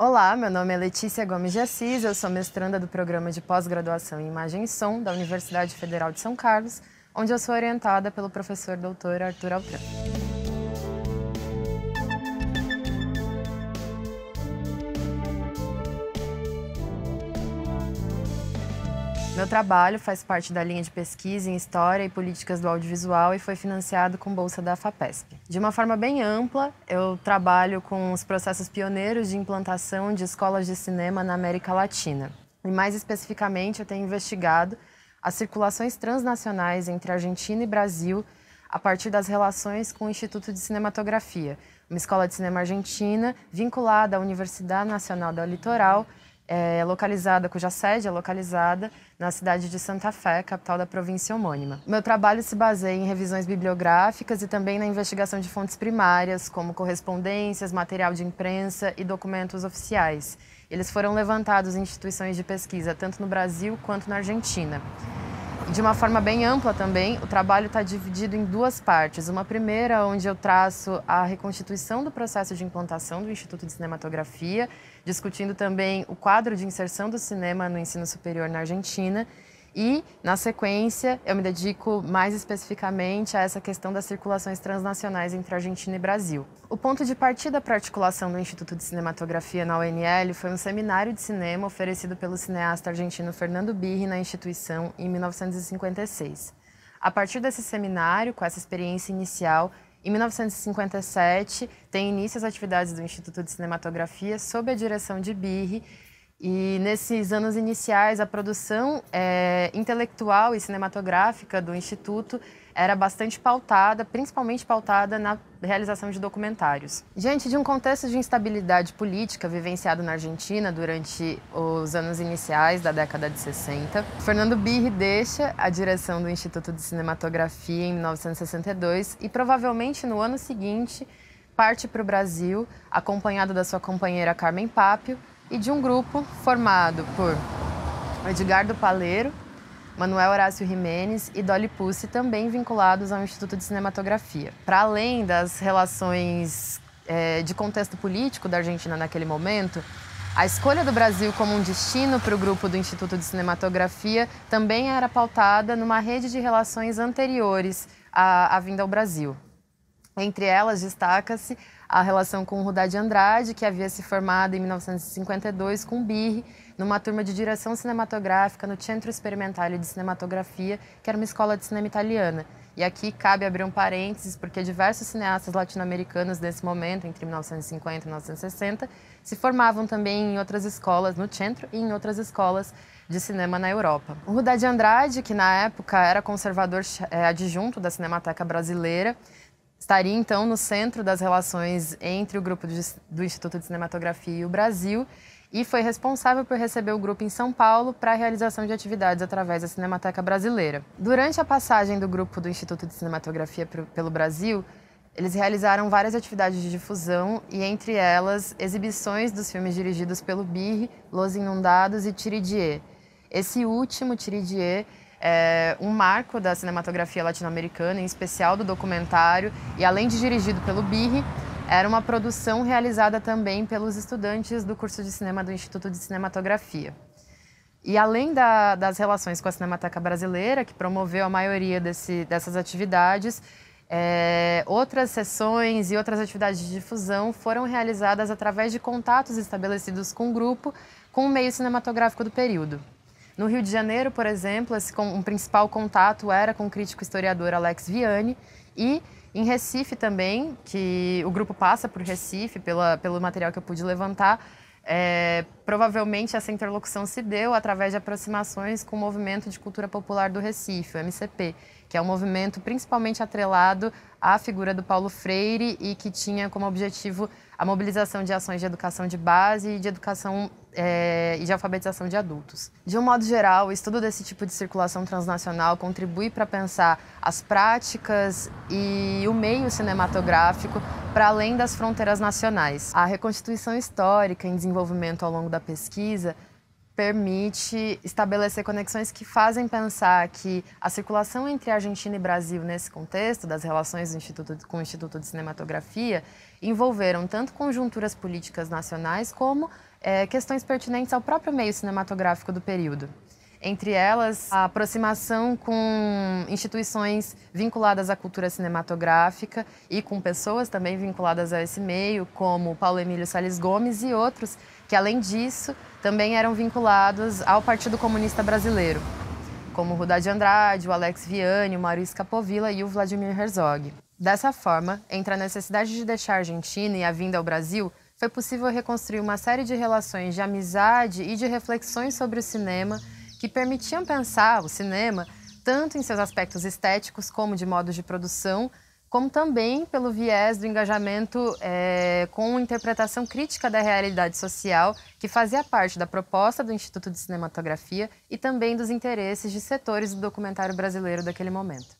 Olá, meu nome é Letícia Gomes de Assis, eu sou mestranda do programa de pós-graduação em Imagem e Som da Universidade Federal de São Carlos, onde eu sou orientada pelo professor doutor Arthur Altran. Meu trabalho faz parte da linha de pesquisa em História e Políticas do Audiovisual e foi financiado com bolsa da FAPESP. De uma forma bem ampla, eu trabalho com os processos pioneiros de implantação de escolas de cinema na América Latina. E mais especificamente, eu tenho investigado as circulações transnacionais entre Argentina e Brasil a partir das relações com o Instituto de Cinematografia, uma escola de cinema argentina vinculada à Universidade Nacional da Litoral é localizada, cuja sede é localizada na cidade de Santa Fé, capital da província homônima. Meu trabalho se baseia em revisões bibliográficas e também na investigação de fontes primárias, como correspondências, material de imprensa e documentos oficiais. Eles foram levantados em instituições de pesquisa, tanto no Brasil quanto na Argentina de uma forma bem ampla também, o trabalho está dividido em duas partes. Uma primeira, onde eu traço a reconstituição do processo de implantação do Instituto de Cinematografia, discutindo também o quadro de inserção do cinema no ensino superior na Argentina. E, na sequência, eu me dedico mais especificamente a essa questão das circulações transnacionais entre Argentina e Brasil. O ponto de partida para a articulação do Instituto de Cinematografia na UNL foi um seminário de cinema oferecido pelo cineasta argentino Fernando Birri na instituição em 1956. A partir desse seminário, com essa experiência inicial, em 1957, tem início as atividades do Instituto de Cinematografia sob a direção de Birri e nesses anos iniciais, a produção é, intelectual e cinematográfica do Instituto era bastante pautada, principalmente pautada na realização de documentários. Diante de um contexto de instabilidade política vivenciado na Argentina durante os anos iniciais da década de 60, Fernando Birri deixa a direção do Instituto de Cinematografia em 1962 e provavelmente no ano seguinte parte para o Brasil, acompanhado da sua companheira Carmen Papio, e de um grupo formado por Edgardo Paleiro, Manuel Horácio Jimenez e Dolly Pucci, também vinculados ao Instituto de Cinematografia. Para além das relações é, de contexto político da Argentina naquele momento, a escolha do Brasil como um destino para o grupo do Instituto de Cinematografia também era pautada numa rede de relações anteriores à, à vinda ao Brasil. Entre elas, destaca-se a relação com Rudá de Andrade, que havia se formado em 1952 com Birri, numa turma de direção cinematográfica no Centro Experimentale de Cinematografia, que era uma escola de cinema italiana. E aqui cabe abrir um parênteses, porque diversos cineastas latino-americanos desse momento, entre 1950 e 1960, se formavam também em outras escolas no centro e em outras escolas de cinema na Europa. O Rudá de Andrade, que na época era conservador é, adjunto da Cinemateca Brasileira, estaria então no centro das relações entre o grupo do Instituto de Cinematografia e o Brasil e foi responsável por receber o grupo em São Paulo para a realização de atividades através da Cinemateca Brasileira. Durante a passagem do grupo do Instituto de Cinematografia pelo Brasil, eles realizaram várias atividades de difusão e, entre elas, exibições dos filmes dirigidos pelo Birri, Los Inundados e Tiridier. Esse último, Tiridier, é um marco da cinematografia latino-americana, em especial do documentário, e além de dirigido pelo Birri, era uma produção realizada também pelos estudantes do curso de cinema do Instituto de Cinematografia. E além da, das relações com a Cinemateca Brasileira, que promoveu a maioria desse, dessas atividades, é, outras sessões e outras atividades de difusão foram realizadas através de contatos estabelecidos com o grupo com o meio cinematográfico do período. No Rio de Janeiro, por exemplo, esse, um principal contato era com o crítico historiador Alex Vianney e em Recife também, que o grupo passa por Recife, pela, pelo material que eu pude levantar, é, provavelmente essa interlocução se deu através de aproximações com o Movimento de Cultura Popular do Recife, o MCP, que é um movimento principalmente atrelado à figura do Paulo Freire e que tinha como objetivo a mobilização de ações de educação de base e de educação é, e de alfabetização de adultos. De um modo geral, o estudo desse tipo de circulação transnacional contribui para pensar as práticas e o meio cinematográfico para além das fronteiras nacionais. A reconstituição histórica em desenvolvimento ao longo da pesquisa permite estabelecer conexões que fazem pensar que a circulação entre Argentina e Brasil nesse contexto das relações Instituto, com o Instituto de Cinematografia envolveram tanto conjunturas políticas nacionais como é, questões pertinentes ao próprio meio cinematográfico do período. Entre elas, a aproximação com instituições vinculadas à cultura cinematográfica e com pessoas também vinculadas a esse meio, como Paulo Emílio Salles Gomes e outros, que além disso também eram vinculados ao Partido Comunista Brasileiro, como Rudá de Andrade, o Alex Vianney, o Maurício Capovilla e o Vladimir Herzog. Dessa forma, entre a necessidade de deixar a Argentina e a vinda ao Brasil, foi possível reconstruir uma série de relações de amizade e de reflexões sobre o cinema que permitiam pensar o cinema tanto em seus aspectos estéticos como de modos de produção, como também pelo viés do engajamento é, com interpretação crítica da realidade social, que fazia parte da proposta do Instituto de Cinematografia e também dos interesses de setores do documentário brasileiro daquele momento.